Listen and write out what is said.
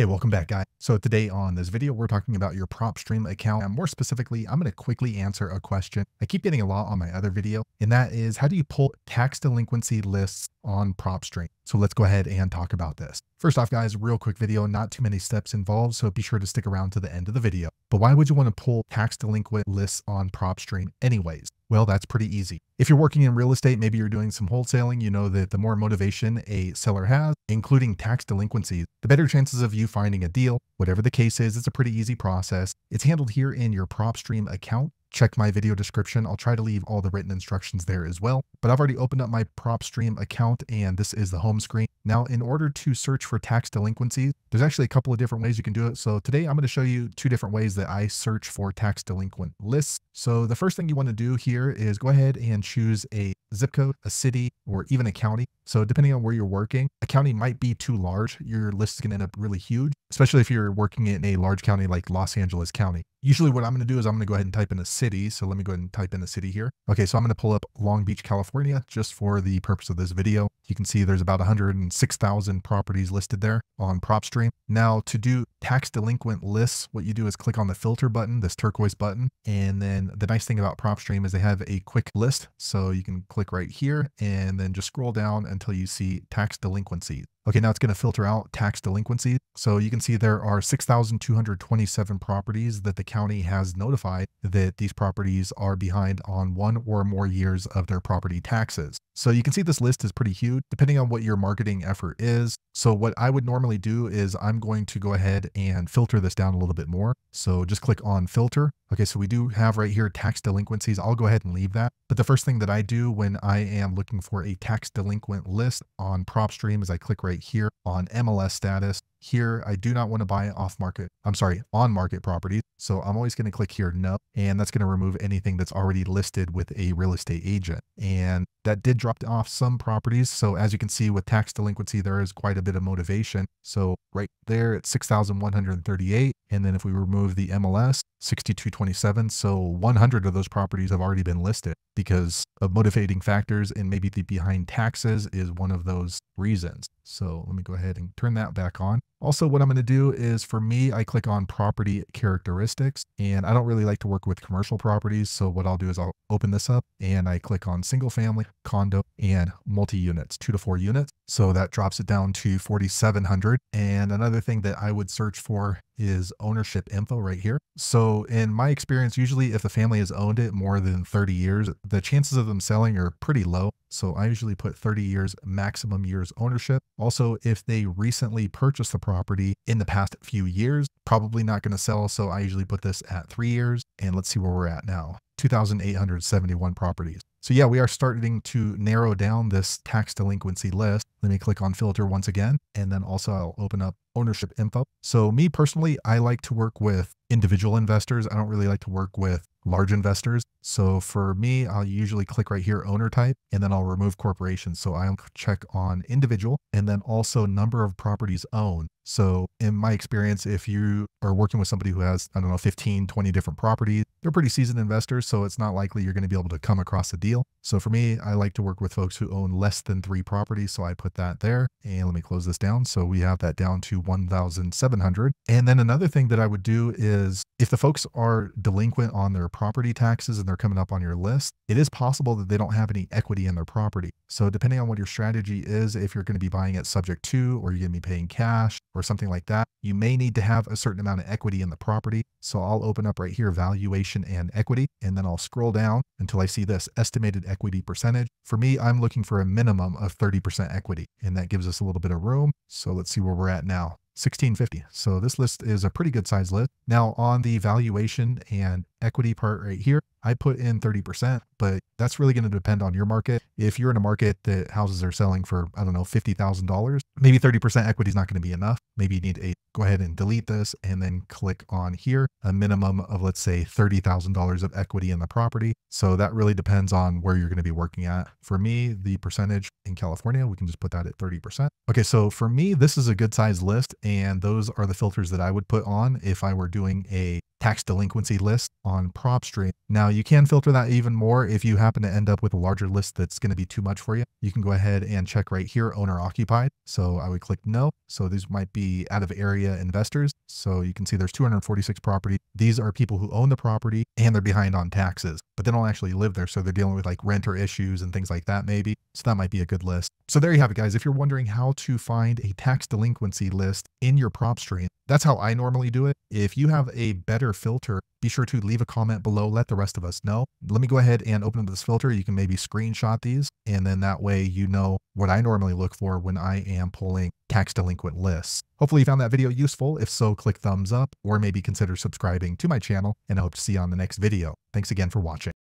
Hey, welcome back guys. So today on this video, we're talking about your PropStream account. And more specifically, I'm going to quickly answer a question I keep getting a lot on my other video, and that is how do you pull tax delinquency lists on PropStream? So let's go ahead and talk about this. First off guys, real quick video, not too many steps involved, so be sure to stick around to the end of the video. But why would you want to pull tax delinquent lists on PropStream anyways? Well, that's pretty easy. If you're working in real estate, maybe you're doing some wholesaling, you know that the more motivation a seller has, including tax delinquencies, the better chances of you finding a deal. Whatever the case is, it's a pretty easy process. It's handled here in your PropStream account check my video description. I'll try to leave all the written instructions there as well. But I've already opened up my PropStream account and this is the home screen. Now, in order to search for tax delinquencies, there's actually a couple of different ways you can do it. So today I'm going to show you two different ways that I search for tax delinquent lists. So the first thing you want to do here is go ahead and choose a zip code, a city, or even a county. So depending on where you're working, a county might be too large. Your list is going to end up really huge, especially if you're working in a large county like Los Angeles County. Usually what I'm going to do is I'm going to go ahead and type in a city. So let me go ahead and type in a city here. Okay, so I'm going to pull up Long Beach, California, just for the purpose of this video. You can see there's about 106,000 properties listed there on PropStream. Now to do tax delinquent lists, what you do is click on the filter button, this turquoise button. And then the nice thing about PropStream is they have a quick list. So you can click right here and then just scroll down until you see tax delinquencies. Okay, now it's going to filter out tax delinquency. So you can see there are 6,227 properties that the county has notified that these properties are behind on one or more years of their property taxes. So you can see this list is pretty huge depending on what your marketing effort is. So what I would normally do is I'm going to go ahead and filter this down a little bit more. So just click on filter. Okay, so we do have right here tax delinquencies. I'll go ahead and leave that. But the first thing that I do when I am looking for a tax delinquent list on PropStream is I click right here on MLS status. Here, I do not want to buy off market. I'm sorry, on market properties. So I'm always going to click here, no, and that's going to remove anything that's already listed with a real estate agent. And that did drop off some properties. So as you can see with tax delinquency, there is quite a bit of motivation. So right there it's 6,138. And then if we remove the MLS, 6227. So 100 of those properties have already been listed because of motivating factors and maybe the behind taxes is one of those reasons. So let me go ahead and turn that back on. Also, what I'm going to do is for me, I click on property characteristics and I don't really like to work with commercial properties. So what I'll do is I'll open this up and I click on single family, condo, and multi-units, two to four units. So that drops it down to 4,700. And another thing that I would search for is ownership info right here. So in my experience, usually if a family has owned it more than 30 years, the chances of them selling are pretty low. So I usually put 30 years maximum years ownership. Also, if they recently purchased the property in the past few years, probably not going to sell. So I usually put this at three years and let's see where we're at now. 2,871 properties. So yeah, we are starting to narrow down this tax delinquency list. Let me click on filter once again, and then also I'll open up ownership info. So me personally, I like to work with individual investors. I don't really like to work with large investors. So for me, I'll usually click right here, owner type, and then I'll remove corporations. So I'll check on individual and then also number of properties owned. So in my experience, if you are working with somebody who has, I don't know, 15, 20 different properties, they're pretty seasoned investors. So it's not likely you're going to be able to come across a deal. So for me, I like to work with folks who own less than three properties. So I put that there and let me close this down. So we have that down to 1,700. And then another thing that I would do is if the folks are delinquent on their property taxes and they're coming up on your list, it is possible that they don't have any equity in their property. So depending on what your strategy is, if you're going to be buying it subject to, or you're going to be paying cash or something like that, you may need to have a certain amount of equity in the property. So I'll open up right here, valuation and equity, and then I'll scroll down until I see this estimated equity percentage. For me, I'm looking for a minimum of 30% equity, and that gives us a little bit of room. So let's see where we're at now. 1650. So this list is a pretty good size list. Now on the valuation and equity part right here, I put in 30%, but that's really going to depend on your market. If you're in a market that houses are selling for, I don't know, $50,000, maybe 30% equity is not going to be enough. Maybe you need to go ahead and delete this and then click on here, a minimum of let's say $30,000 of equity in the property. So that really depends on where you're going to be working at. For me, the percentage in California, we can just put that at 30%. Okay, so for me, this is a good size list and those are the filters that I would put on if I were doing a tax delinquency list on PropStream. Now you can filter that even more if you happen to end up with a larger list that's going to be too much for you. You can go ahead and check right here, owner occupied. So I would click no. So these might be out of area investors. So you can see there's 246 property. These are people who own the property and they're behind on taxes, but they don't actually live there. So they're dealing with like renter issues and things like that maybe. So that might be a good list. So there you have it guys. If you're wondering how to find a tax delinquency list in your PropStream, that's how I normally do it. If you have a better filter, be sure to leave a comment below. Let the rest of us know. Let me go ahead and open up this filter. You can maybe screenshot these and then that way you know what I normally look for when I am pulling tax delinquent lists. Hopefully you found that video useful. If so, click thumbs up or maybe consider subscribing to my channel and I hope to see you on the next video. Thanks again for watching.